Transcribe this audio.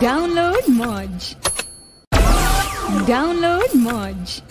Download Modge. Download Modge.